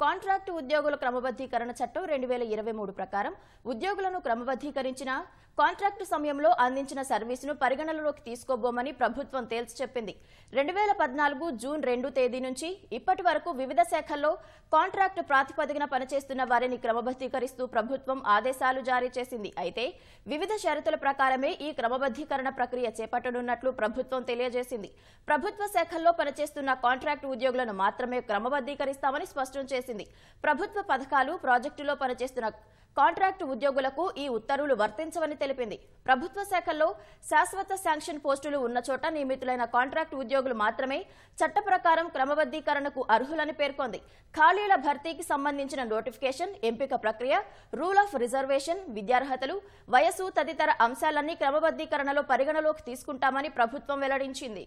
Contract ఉద్యోగుల క్రమబద్ధీకరణ చట్టం రెండు వేల ఇరవై మూడు ప్రకారం ఉద్యోగులను క్రమబద్ధీకరించిన కాంట్రాక్టు సమయంలో అందించిన సర్వీసును పరిగణనలోకి తీసుకోబోమని ప్రభుత్వం తేల్చి చెప్పింది. రెండు వేల పద్నాలుగు జూన్ రెండు తేదీ నుంచి ఇప్పటి వరకు వివిధ శాఖల్లో కాంట్రాక్టు ప్రాతిపదికన పనిచేస్తున్న వారిని క్రమబద్ధీకరిస్తూ ప్రభుత్వం ఆదేశాలు జారీ చేసింది. అయితే వివిధ షరతుల ప్రకారమే ఈ క్రమబద్ధీకరణ ప్రక్రియ చేపట్టనున్నట్లు ప్రభుత్వం తెలియజేసింది. ప్రభుత్వ శాఖల్లో పనిచేస్తున్న కాంట్రాక్టు ఉద్యోగులను మాత్రమే క్రమబద్ధీకరిస్తామని స్పష్టం చేసింది. ప్రభుత్వ పథకాలు ప్రాజెక్టులో పనిచేస్తున్న కాంట్రాక్టు ఉద్యోగులకు ఈ ఉత్తర్వులు వర్తించవని తెలిపింది. ప్రభుత్వ శాఖల్లో శాశ్వత శాంక్షన్ పోస్టులు ఉన్న చోట నియమితులైన కాంట్రాక్టు ఉద్యోగులు మాత్రమే చట్ట ప్రకారం క్రమబద్ధీకరణకు అర్హులని పేర్కొంది. ఖాళీల భర్తీకి సంబంధించిన నోటిఫికేషన్ ఎంపిక ప్రక్రియ రూల్ ఆఫ్ రిజర్వేషన్ విద్యార్హతలు వయసు తదితర అంశాలన్నీ క్రమబద్ధీకరణలో పరిగణలోకి తీసుకుంటామని ప్రభుత్వం వెల్లడించింది.